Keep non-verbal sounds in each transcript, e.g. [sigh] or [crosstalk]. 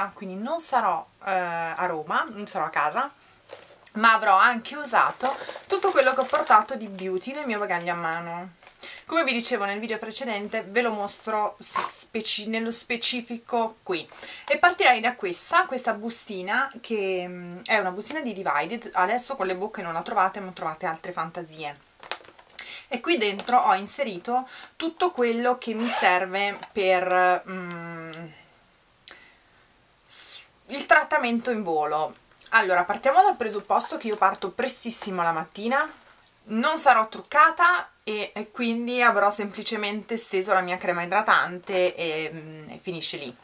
uscita quindi non sarò eh, a Roma non sarò a casa ma avrò anche usato tutto quello che ho portato di beauty nel mio bagaglio a mano. Come vi dicevo nel video precedente ve lo mostro speci nello specifico qui. E partirei da questa, questa bustina che mm, è una bustina di Divided. Adesso con le bocche non la trovate ma trovate altre fantasie. E qui dentro ho inserito tutto quello che mi serve per mm, il trattamento in volo. Allora partiamo dal presupposto che io parto prestissimo la mattina non sarò truccata e, e quindi avrò semplicemente steso la mia crema idratante e, mm, e finisce lì.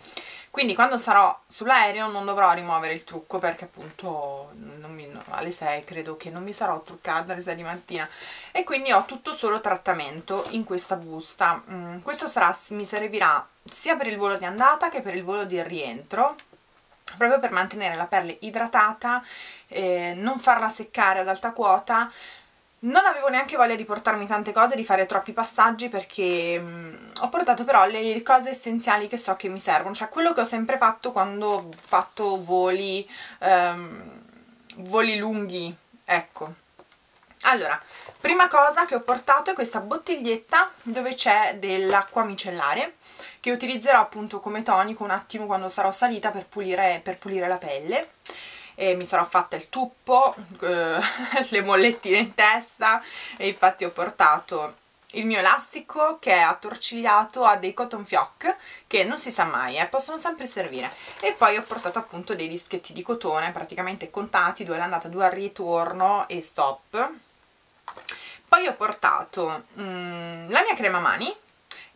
Quindi quando sarò sull'aereo non dovrò rimuovere il trucco perché appunto mi, alle 6 credo che non mi sarò truccata alle 6 di mattina. E quindi ho tutto solo trattamento in questa busta. Mm, questo sarà, mi servirà sia per il volo di andata che per il volo di rientro proprio per mantenere la pelle idratata eh, non farla seccare ad alta quota non avevo neanche voglia di portarmi tante cose, di fare troppi passaggi perché mh, mm, ho portato però le cose essenziali che so che mi servono, cioè quello che ho sempre fatto quando ho fatto voli, um, voli lunghi, ecco. Allora, prima cosa che ho portato è questa bottiglietta dove c'è dell'acqua micellare che utilizzerò appunto come tonico un attimo quando sarò salita per pulire, per pulire la pelle. E mi sarò fatta il tuppo, eh, [laughs] le mollettine in testa e infatti ho portato il mio elastico che è attorcigliato a dei cotton fioc che non si sa mai, eh, possono sempre servire. E poi ho portato appunto dei dischetti di cotone praticamente contati, due all'andata, due al ritorno e stop poi ho portato mm, la mia crema mani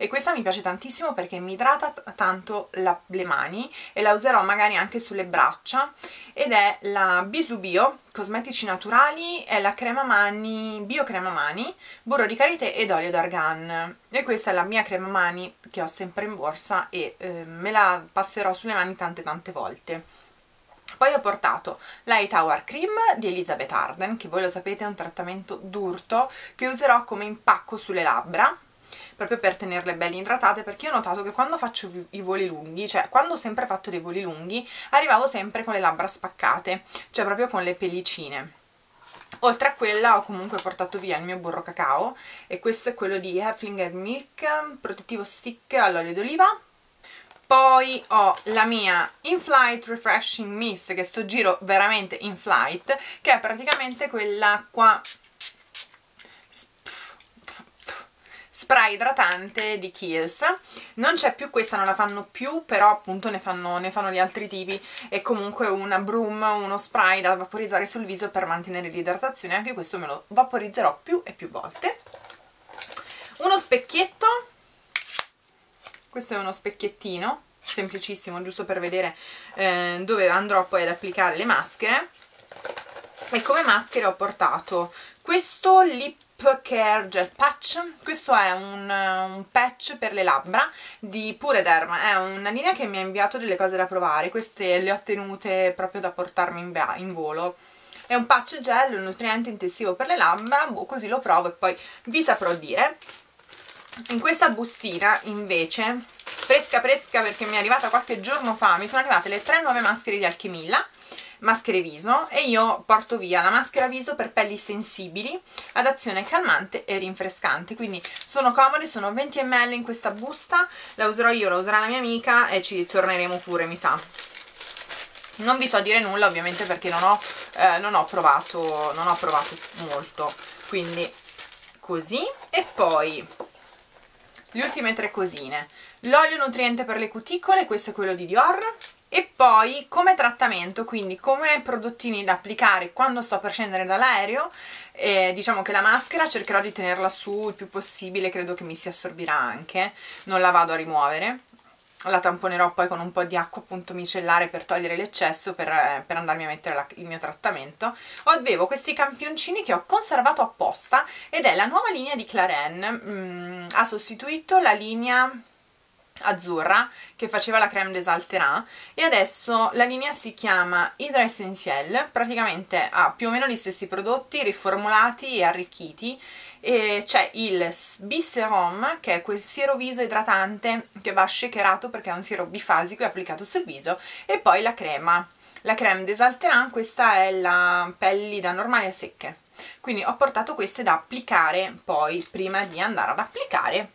e questa mi piace tantissimo perché mi idrata tanto la, le mani e la userò magari anche sulle braccia ed è la Bisu Bio Cosmetici Naturali è la crema mani, bio crema mani, burro di karité ed olio d'argan. E questa è la mia crema mani che ho sempre in borsa e eh, me la passerò sulle mani tante tante volte poi ho portato Light Hour Cream di Elizabeth Arden, che voi lo sapete è un trattamento d'urto che userò come impacco sulle labbra proprio per tenerle belle idratate perché io ho notato che quando faccio i voli lunghi, cioè quando ho sempre fatto dei voli lunghi, arrivavo sempre con le labbra spaccate, cioè proprio con le pellicine. Oltre a quella ho comunque portato via il mio burro cacao e questo è quello di Hefflinger Milk, protettivo stick all'olio d'oliva. Poi ho la mia In-Flight Refreshing Mist, che sto giro veramente in flight, che è praticamente quell'acqua spray idratante di Kiehl's. Non c'è più questa, non la fanno più però appunto ne fanno, ne fanno gli altri tipi. È comunque una broom, uno spray da vaporizzare sul viso per mantenere l'idratazione. Anche questo me lo vaporizzerò più e più volte. Uno specchietto questo è uno specchiettino semplicissimo giusto per vedere eh, dove andrò poi ad applicare le maschere. E come maschere ho portato questo lip Care Gel Patch. Questo è un, un, patch per le labbra di Pure Derma è una linea che mi ha inviato delle cose da provare. Queste le ho tenute proprio da portarmi in, in volo. È un patch gel, un nutriente intensivo per le labbra boh, così lo provo e poi vi saprò dire in questa bustina invece fresca fresca perché mi è arrivata qualche giorno fa mi sono arrivate le tre nuove maschere di Alchemilla maschere viso e io porto via la maschera viso per pelli sensibili ad azione calmante e rinfrescante. Quindi sono comode, sono 20 ml in questa busta la userò io, la userà la mia amica e ci torneremo pure mi sa. Non vi so dire nulla ovviamente perché non ho, eh, non ho, provato, non ho provato molto. Quindi così. E poi le ultime tre cosine. L'olio nutriente per le cuticole questo è quello di Dior. E poi come trattamento, quindi come prodottini da applicare quando sto per scendere dall'aereo, eh, diciamo che la maschera cercherò di tenerla su il più possibile, credo che mi si assorbirà anche, non la vado a rimuovere, la tamponerò poi con un po' di acqua appunto micellare per togliere l'eccesso per, eh, per, andarmi a mettere la, il mio trattamento. Avevo questi campioncini che ho conservato apposta ed è la nuova linea di Claren. Mm, ha sostituito la linea azzurra che faceva la creme desalterà e adesso la linea si chiama Hydra Essentiel praticamente ha più o meno gli stessi prodotti riformulati e arricchiti e c'è il B-Serum che è quel siero viso idratante che va shakerato perché è un siero bifasico e applicato sul viso e poi la crema. La creme desalterant questa è la pelli da normali a secche. Quindi ho portato queste da applicare poi prima di andare ad applicare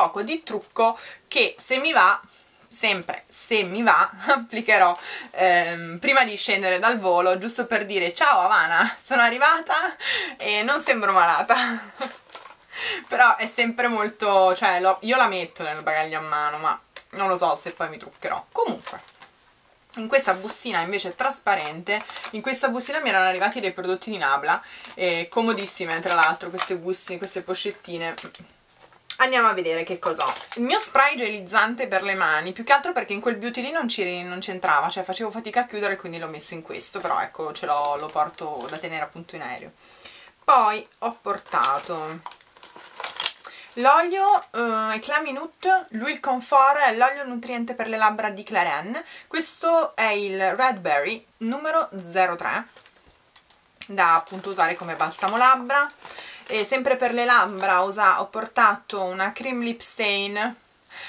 poco di trucco che se mi va sempre se mi va [laughs] applicherò ehm, prima di scendere dal volo giusto per dire ciao Havana sono arrivata e non sembro malata. [laughs] Però è sempre molto cioè lo, io la metto nel bagaglio a mano ma non lo so se poi mi truccherò. Comunque in questa bustina invece trasparente in questa bustina mi erano arrivati dei prodotti di Nabla eh, comodissime tra l'altro queste bustine, queste pochettine andiamo a vedere che cosa ho. Il mio spray gelizzante per le mani più che altro perché in quel beauty lì non c'entrava cioè facevo fatica a chiudere quindi l'ho messo in questo però ecco ce l'ho lo porto da tenere appunto in aereo. Poi ho portato l'olio uh, Eclat Minute L'Huile Confort è l'olio nutriente per le labbra di Claren questo è il Red Berry numero 03 da appunto usare come balsamo labbra e sempre per le labbra ho portato una cream lip stain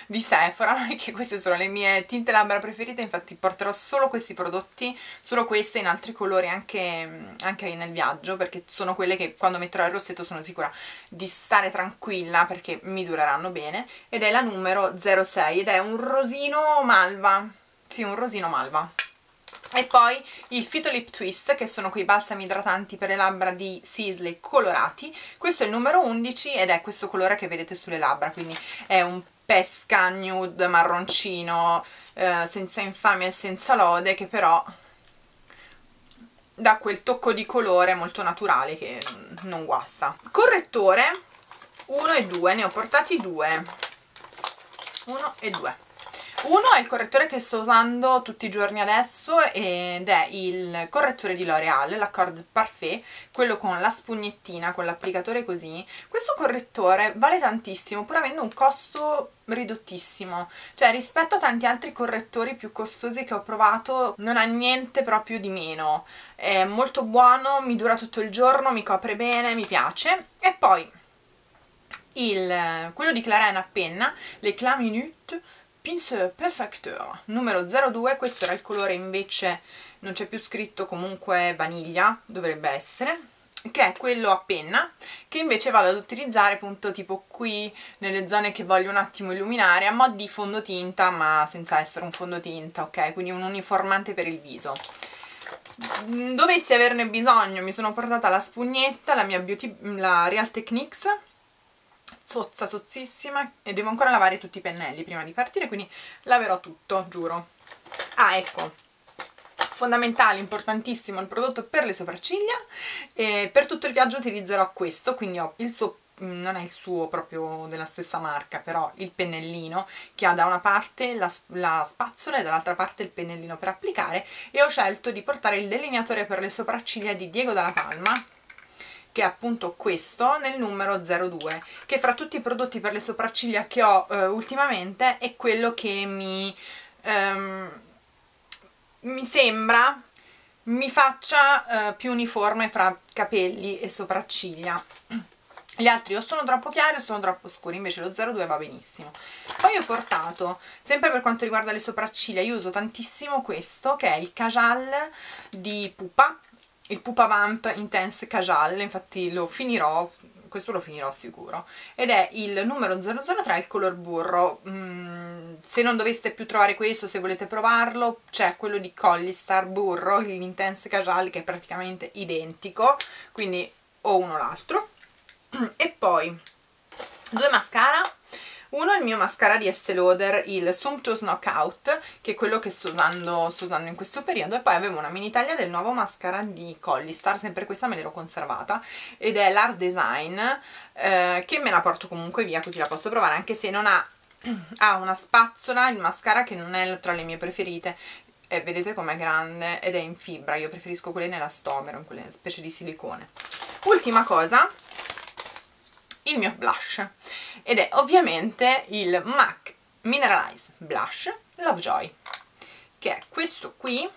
di Sephora [laughs] perché queste sono le mie tinte labbra preferite infatti porterò solo questi prodotti solo queste in altri colori anche, anche nel viaggio perché sono quelle che quando metterò il rossetto sono sicura di stare tranquilla perché mi dureranno bene ed è la numero 06 ed è un rosino malva. Sì un rosino malva e poi il Fitolip Twist che sono quei balsami idratanti per le labbra di Sisley colorati. Questo è il numero 11 ed è questo colore che vedete sulle labbra quindi è un pesca nude marroncino eh, senza infamia e senza lode che però dà quel tocco di colore molto naturale che non guasta. Correttore 1 e 2 ne ho portati 2 1 e 2 uno è il correttore che sto usando tutti i giorni adesso ed è il correttore di L'Oreal, l'Accord Parfait, quello con la spugnettina, con l'applicatore così. Questo correttore vale tantissimo, pur avendo un costo ridottissimo, cioè rispetto a tanti altri correttori più costosi che ho provato non ha niente proprio di meno, è molto buono, mi dura tutto il giorno, mi copre bene, mi piace. E poi il, quello di Clarins a penna, l'Eclat Minute, Pince Perfecteur numero 02, questo era il colore invece, non c'è più scritto comunque vaniglia, dovrebbe essere, che è quello a penna, che invece vado ad utilizzare appunto tipo qui, nelle zone che voglio un attimo illuminare, a mo' di fondotinta, ma senza essere un fondotinta, ok? Quindi un uniformante per il viso. Dovessi averne bisogno, mi sono portata la spugnetta, la mia Beauty, la Real Techniques, sozza sozzissima e devo ancora lavare tutti i pennelli prima di partire quindi laverò tutto, giuro. Ah ecco. Fondamentale, importantissimo il prodotto per le sopracciglia e per tutto il viaggio utilizzerò questo quindi ho il suo non è il suo proprio della stessa marca, però il pennellino che ha da una parte la, la spazzola e dall'altra parte il pennellino per applicare e ho scelto di portare il delineatore per le sopracciglia di Diego Dalla Palma che è appunto questo nel numero 02 che fra tutti i prodotti per le sopracciglia che ho eh, ultimamente è quello che mi, ehm, mi sembra mi faccia eh, più uniforme fra capelli e sopracciglia. Gli altri o sono troppo chiari o sono troppo scuri invece lo 02 va benissimo. Poi ho portato sempre per quanto riguarda le sopracciglia io uso tantissimo questo che è il Kajal di Pupa il Pupa Vamp Intense Cajal, infatti lo finirò, questo lo finirò sicuro, ed è il numero 003, il color burro. Mm, se non doveste più trovare questo, se volete provarlo, c'è quello di Collistar Burro, l'Intense Cajal, che è praticamente identico, quindi o uno o l'altro. [clears throat] E poi due mascara uno è il mio mascara di Estée Lauder, il Sumptuous Knockout, che è quello che sto usando, sto usando in questo periodo, e poi avevo una mini taglia del nuovo mascara di Collistar, sempre questa me l'ero conservata, ed è l'Art Design, eh, che me la porto comunque via, così la posso provare, anche se non ha, [clears throat] ha una spazzola, il mascara che non è tra le mie preferite, e vedete com'è grande ed è in fibra, io preferisco quelle nella stomero, in quelle specie di silicone. Ultima cosa, il mio blush. Ed è ovviamente il MAC Mineralize Blush Lovejoy che è questo qui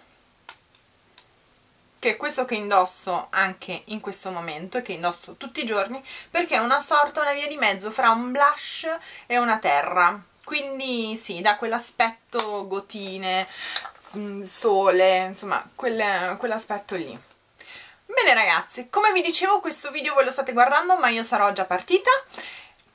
che è questo che indosso anche in questo momento e che indosso tutti i giorni perché è una sorta, una via di mezzo fra un blush e una terra. Quindi sì, dà quell'aspetto gotine, mm, sole, insomma quell'aspetto lì bene ragazzi, come vi dicevo questo video voi lo state guardando ma io sarò già partita.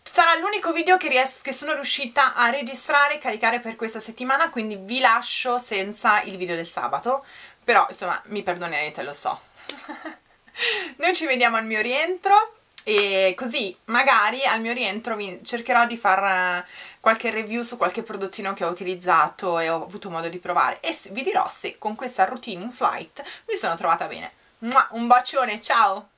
Sarà l'unico video che, che, sono riuscita a registrare e caricare per questa settimana quindi vi lascio senza il video del sabato. Però insomma mi perdonerete lo so. [laughs] Noi ci vediamo al mio rientro e così magari al mio rientro cercherò di fare qualche review su qualche prodottino che ho utilizzato e ho avuto modo di provare. E vi dirò se con questa routine in flight mi sono trovata bene un bacione, ciao!